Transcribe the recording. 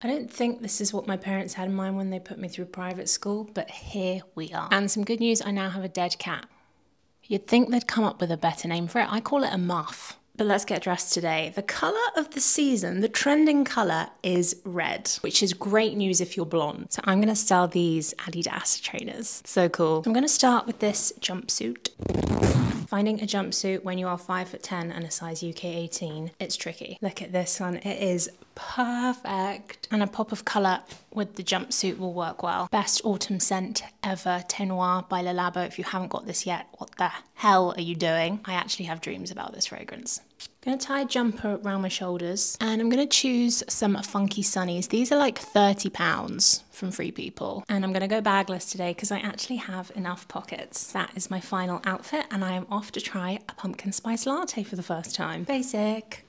I don't think this is what my parents had in mind when they put me through private school, but here we are. And some good news I now have a dead cat. You'd think they'd come up with a better name for it. I call it a muff. But let's get dressed today. The colour of the season, the trending colour is red, which is great news if you're blonde. So I'm gonna style these Adidas trainers. So cool. I'm gonna start with this jumpsuit. Finding a jumpsuit when you are 5 foot 10 and a size UK 18, it's tricky. Look at this one, it is perfect. And a pop of colour with the jumpsuit will work well. Best autumn scent ever, Thé Noir by Le Labo. If you haven't got this yet, what the hell are you doing? I actually have dreams about this fragrance. I'm gonna tie a jumper around my shoulders and I'm gonna choose some funky sunnies. These are like 30 pounds from Free People. And I'm gonna go bagless today because I actually have enough pockets. That is my final outfit and I am off to try a pumpkin spice latte for the first time. Basic.